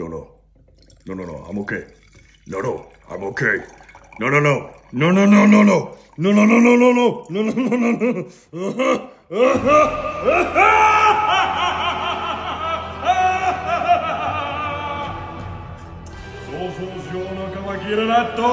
No, no. No, no, no. I'm okay. No, no. I'm okay. No, no, no. No, no, no, no, no. No, no, no, no, no, no. No, no, no, no, no. Sono sono cavaliere natto.